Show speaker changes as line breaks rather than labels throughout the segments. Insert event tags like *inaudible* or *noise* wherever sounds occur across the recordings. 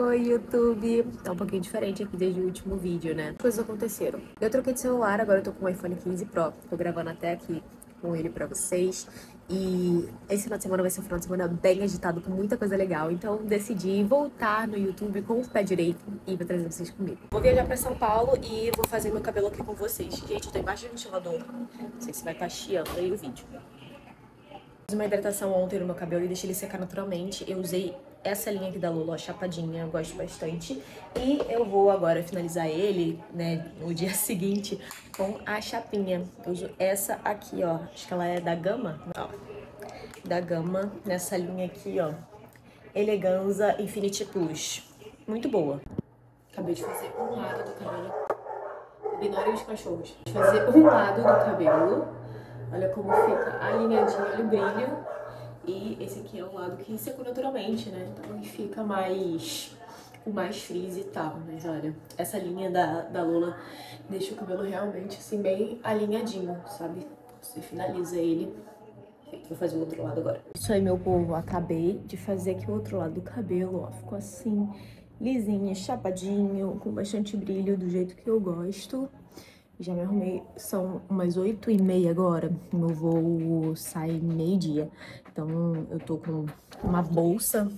Oi, YouTube! Tá um pouquinho diferente aqui desde o último vídeo, né? Coisas aconteceram. Eu troquei de celular, agora eu tô com o iPhone 15 Pro. Tô gravando até aqui com ele pra vocês. E esse final de semana vai ser um final de semana bem agitado, com muita coisa legal. Então decidi voltar no YouTube com o pé direito e vou trazer vocês comigo. Vou viajar pra São Paulo e vou fazer meu cabelo aqui com vocês. Gente, eu tô embaixo de ventilador. Não sei se vai estar tá chiando aí o vídeo. Fiz uma hidratação ontem no meu cabelo e deixei ele secar naturalmente. Eu usei essa linha aqui da Lula, a chapadinha, eu gosto bastante. E eu vou agora finalizar ele, né, no dia *laughs* seguinte com a chapinha. Eu uso essa aqui, ó, acho que ela é da Gama, ó, da Gama, nessa linha aqui, ó, Eleganza Infinity Plus. Muito boa. Acabei de fazer um lado do cabelo. Ignorem os cachorros. Fazer um lado do cabelo. Olha como fica alinhadinho, olha o brilho. E esse aqui é um lado que secou naturalmente, né? Então ele fica mais com mais frizz e tal. Mas olha, essa linha da, da Luna deixa o cabelo realmente assim bem alinhadinho, sabe? Você finaliza ele. Vou fazer o outro lado agora. Isso aí, meu povo, acabei de fazer aqui o outro lado do cabelo, ó. Ficou assim, lisinho, chapadinho, com bastante brilho, do jeito que eu gosto. Já me arrumei, são umas oito e meia agora, meu voo sai meio-dia. Então eu tô com uma bolsa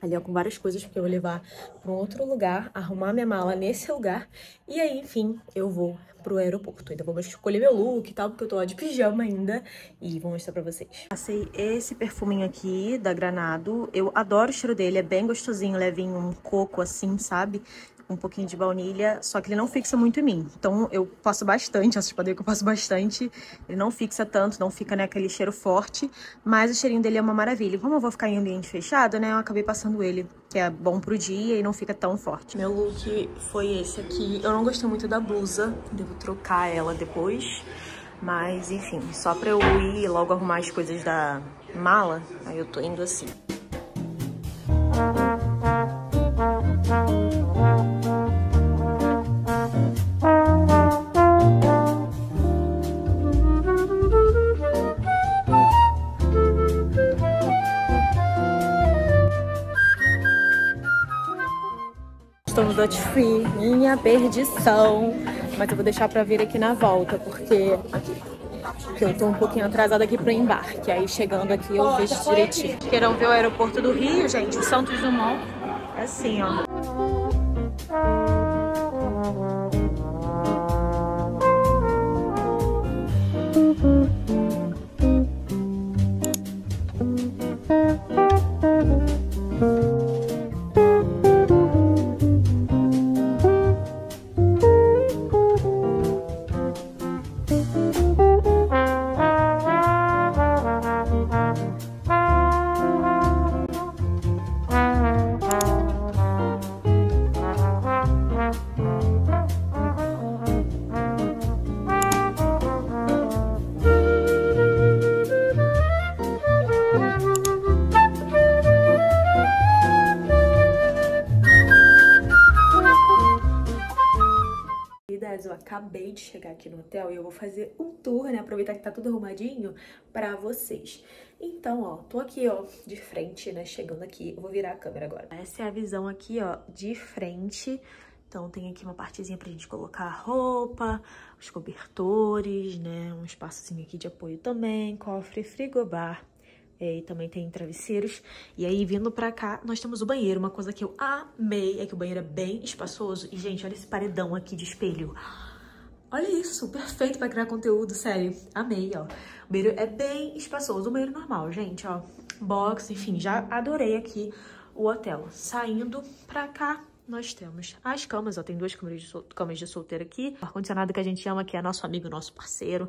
ali ó, com várias coisas que eu vou levar para um outro lugar, arrumar minha mala nesse lugar e aí, enfim, eu vou pro aeroporto. Ainda vou escolher meu look e tal, porque eu tô de pijama ainda e vou mostrar pra vocês. Passei esse perfuminho aqui da Granado. Eu adoro o cheiro dele, é bem gostosinho, levinho, um coco assim, sabe? Um pouquinho de baunilha, só que ele não fixa muito em mim. Então eu passo bastante, vocês podem que eu passo bastante. Ele não fixa tanto, não fica né, cheiro forte, mas o cheirinho dele é uma maravilha. Como eu vou ficar em ambiente fechado, né, eu acabei passando ele, que é bom pro dia e não fica tão forte. Meu look foi esse aqui. Eu não gostei muito da blusa, devo trocar ela depois. Mas, enfim, só pra eu ir logo arrumar as coisas da mala, aí eu tô indo assim. Free, minha perdição. Mas eu vou deixar pra vir aqui na volta, porque, eu tô um pouquinho atrasada aqui pro embarque. Aí chegando aqui eu vejo direitinho. Queiram ver o aeroporto do Rio, gente, o Santos Dumont. Assim, ó. De chegar aqui no hotel e eu vou fazer um tour, né? Aproveitar que tá tudo arrumadinho pra vocês. Então, ó, tô aqui, ó, de frente, né? Chegando aqui. Eu vou virar a câmera agora. Essa é a visão aqui, ó, de frente. Então, tem aqui uma partezinha pra gente colocar a roupa, os cobertores, né? Um espaçozinho aqui de apoio também, cofre, frigobar. É, e também tem travesseiros. E aí, vindo pra cá, nós temos o banheiro. Uma coisa que eu amei é que o banheiro é bem espaçoso. E, gente, olha esse paredão aqui de espelho. Olha isso, perfeito pra criar conteúdo, sério. Amei, ó. O banheiro é bem espaçoso. O banheiro normal, gente, ó. Box, enfim, já adorei aqui o hotel. Saindo pra cá, nós temos as camas, ó. Tem duas camas de, sol... camas de solteiro aqui. Ar-condicionado que a gente ama, que é nosso amigo, nosso parceiro.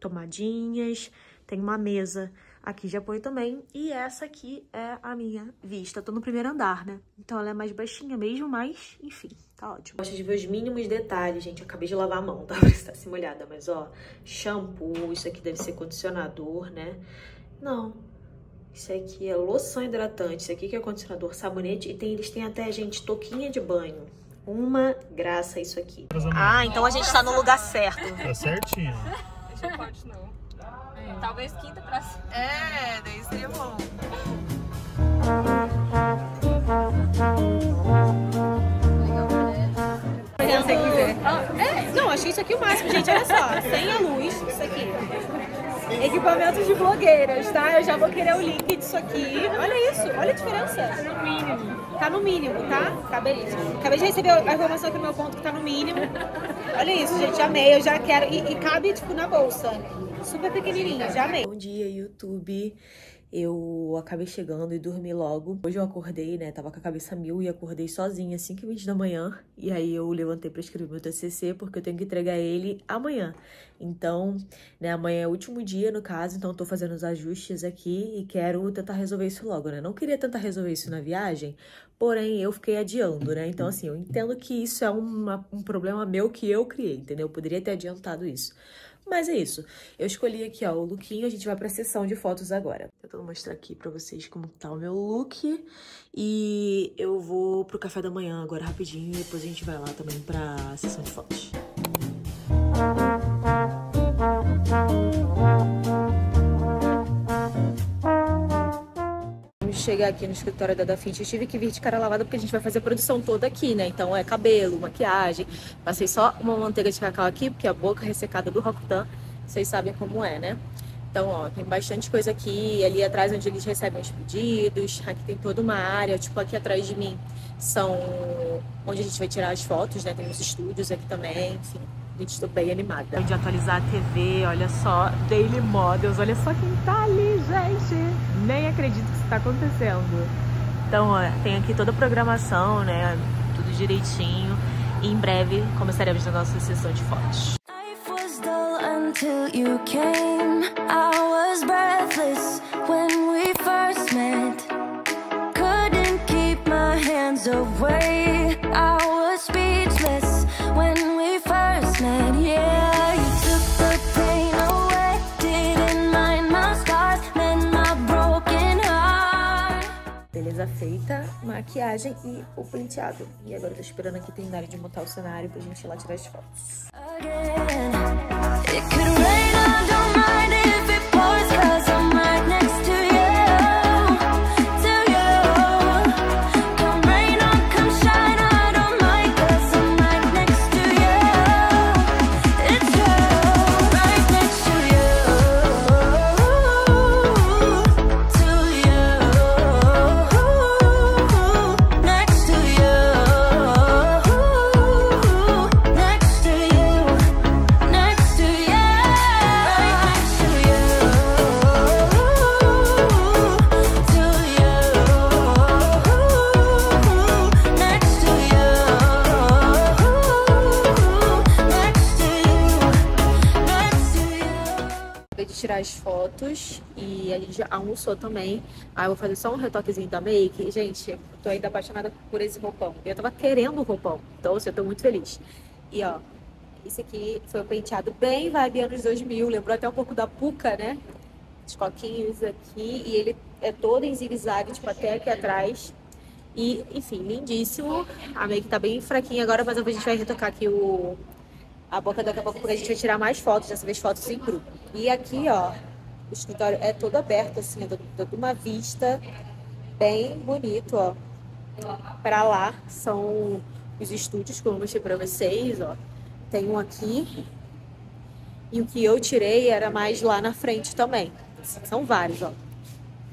Tomadinhas. Tem uma mesa aqui de apoio também. E essa aqui é a minha vista. tô no primeiro andar, né? Então ela é mais baixinha mesmo, mas enfim, tá ótimo. Gosto de ver os mínimos detalhes, gente. Eu acabei de lavar a mão, *laughs* tá? Pra estar se molhada. Mas, ó, shampoo, isso aqui deve ser condicionador, né? Não. Isso aqui é loção hidratante, isso aqui que é condicionador, sabonete. E tem, eles têm até, gente, toquinha de banho. Uma graça isso aqui. Ah, então a gente tá no lugar certo.
Tá certinho.
Deixa eu parte é. Talvez quinta pra cima.
É, daí seria bom. Legal, né?
Ah, é, não, achei isso aqui o máximo, gente. Olha só, sem a luz, isso aqui. Equipamentos de blogueiras, tá? Eu já vou querer o link disso aqui. Olha isso, olha a diferença. Tá no mínimo. Tá no mínimo, tá? Tá belíssimo. Acabei de receber a informação aqui no meu ponto que tá no mínimo. Olha isso, gente, amei, eu já quero. E, e cabe, tipo, na bolsa. Super pequenininha, já amei.
Bom dia, YouTube. Eu acabei chegando e dormi logo. Hoje eu acordei, né? Tava com a cabeça mil e acordei sozinha às 5 h da manhã. E aí eu levantei para escrever meu TCC porque eu tenho que entregar ele amanhã. Então, né? Amanhã é o último dia, no caso. Então, eu tô fazendo os ajustes aqui e quero tentar resolver isso logo, né? Não queria tentar resolver isso na viagem, porém eu fiquei adiando, né? Então, assim, eu entendo que isso é uma, um problema meu que eu criei, entendeu? Eu poderia ter adiantado isso. Mas é isso. Eu escolhi aqui, ó, o lookinho. A gente vai pra sessão de fotos agora. Eu vou mostrar aqui pra vocês como tá o meu look. E eu vou pro café da manhã agora rapidinho. E depois a gente vai lá também pra sessão de fotos. Chegar aqui no escritório da Dafint, eu tive que vir de cara lavada porque a gente vai fazer a produção toda aqui, né? Então é cabelo, maquiagem. Passei só uma manteiga de cacau aqui, porque a boca ressecada do Rokutan, vocês sabem como é, né? Então, ó, tem bastante coisa aqui, ali atrás onde eles recebem os pedidos. Aqui tem toda uma área, tipo aqui atrás de mim são onde a gente vai tirar as fotos, né? Tem os estúdios aqui também, enfim. Gente, estou bem animada. De atualizar a TV, olha só, Daily Models, olha só quem tá ali, gente. Acredito que isso tá acontecendo. Então, ó, tem aqui toda a programação, né, tudo direitinho. E em breve começaremos a nossa sessão de fotos. until Beleza feita, maquiagem e o penteado. E agora eu tô esperando aqui terminar de montar o cenário pra gente ir lá tirar as fotos. Again. Fotos e a gente almoçou também. Aí eu vou fazer só um retoquezinho da make. Gente, tô ainda apaixonada por esse roupão. Eu tava querendo o roupão, então assim, eu tô muito feliz. E ó, esse aqui foi o penteado bem vibe anos 2000, lembrou até um pouco da Puca, né? Os coquinhos aqui e ele é todo em zigue-zague, tipo até aqui atrás. E, enfim, lindíssimo. A make tá bem fraquinha agora, mas a gente vai retocar aqui o, a boca daqui a pouco porque a gente vai tirar mais fotos, dessa vez fotos em grupo. E aqui, ó, o escritório é todo aberto, assim, é toda uma vista bem bonito, ó. Pra lá são os estúdios que eu mostrei pra vocês, ó. Tem um aqui. E o que eu tirei era mais lá na frente também. São vários, ó.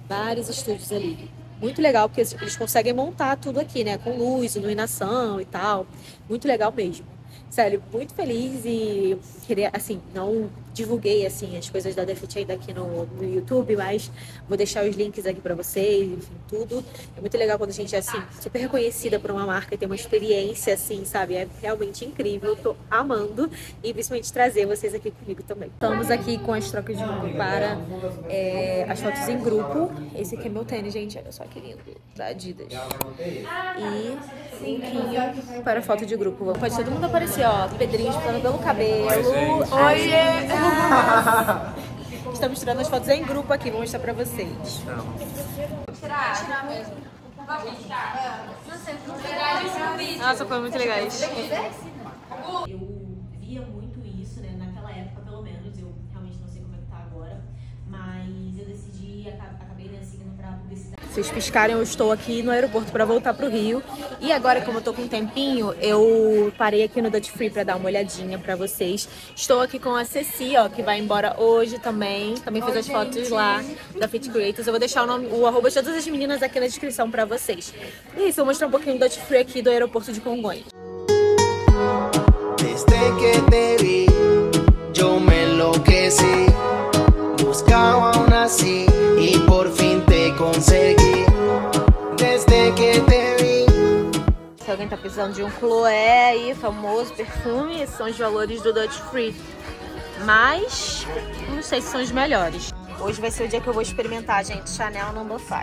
Vários estúdios ali. Muito legal, porque eles conseguem montar tudo aqui, né? Com luz, iluminação e tal. Muito legal mesmo. Sério, muito feliz e queria, assim, não divulguei, assim, as coisas da Defit ainda aqui no, no YouTube, mas vou deixar os links aqui para vocês, enfim, tudo. É muito legal quando a gente é, assim, super reconhecida por uma marca e tem uma experiência, assim, sabe? É realmente incrível, tô amando e principalmente trazer vocês aqui comigo também. Estamos aqui com as trocas de roupa para é, as fotos em grupo. Esse aqui é meu tênis, gente, olha só que lindo, da Adidas. E linkinho para foto de grupo. Pode todo mundo aparecer, ó, Pedrinho pelo cabelo. Oiê! *laughs* Estamos tirando as fotos em grupo aqui, vou mostrar pra vocês. Tirar, tirar mesmo. Nossa, foi muito legal vocês piscarem, eu estou aqui no aeroporto para voltar pro Rio. E agora, como eu tô com um tempinho, eu parei aqui no Dutch Free para dar uma olhadinha para vocês. Estou aqui com a Ceci, ó, que vai embora hoje também. Também fez as fotos lá da Fit Creators. Eu vou deixar o nome, o arroba de todas as meninas aqui na descrição para vocês. E é isso, eu vou mostrar um pouquinho do Dutch Free aqui do aeroporto de Congonhas.
Desde que te vi, yo me enloquecí. Buscaba
Alguém tá precisando de um Chloé aí, famoso perfume, são os valores do Dutch Free. Mas, não sei se são os melhores. Hoje vai ser o dia que eu vou experimentar, gente, Chanel No. 5.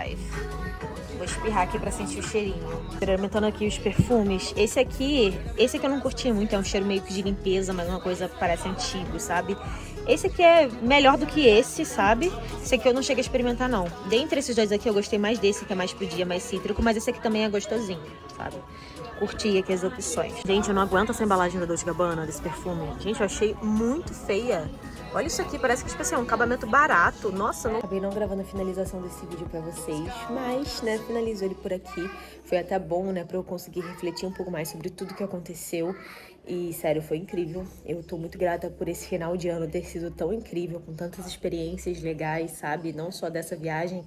Vou espirrar aqui pra sentir o cheirinho. Experimentando aqui os perfumes. Esse aqui, esse aqui eu não curti muito, é um cheiro meio que de limpeza, mas uma coisa que parece antigo, sabe? Esse aqui é melhor do que esse, sabe? Esse aqui eu não cheguei a experimentar, não. Dentre esses dois aqui, eu gostei mais desse, que é mais pro dia, mais cítrico, mas esse aqui também é gostosinho, sabe? Curti aqui as opções. Gente, eu não aguento essa embalagem da Dolce Gabbana, desse perfume. Gente, eu achei muito feia. Olha isso aqui, parece que tipo assim, é um acabamento barato. Nossa, não...
Acabei não gravando a finalização desse vídeo pra vocês, mas, né, finalizo ele por aqui. Foi até bom, né, pra eu conseguir refletir um pouco mais sobre tudo que aconteceu. E, sério, foi incrível. Eu tô muito grata por esse final de ano ter sido tão incrível, com tantas experiências legais, sabe? Não só dessa viagem,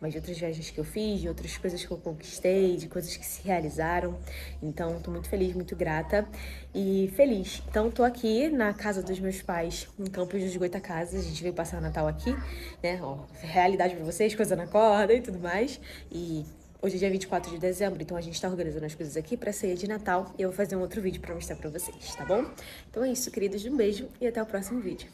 mas de outras viagens que eu fiz, de outras coisas que eu conquistei, de coisas que se realizaram. Então, tô muito feliz, muito grata e feliz. Então, tô aqui na casa dos meus pais, em Campos dos Goitacazes. A gente veio passar o Natal aqui, né? Ó, realidade pra vocês, coisa na corda e tudo mais. E Hoje é dia 24 de dezembro, então a gente tá organizando as coisas aqui pra ceia de Natal e eu vou fazer um outro vídeo pra mostrar pra vocês, tá bom? Então é isso, queridos, um beijo e até o próximo vídeo.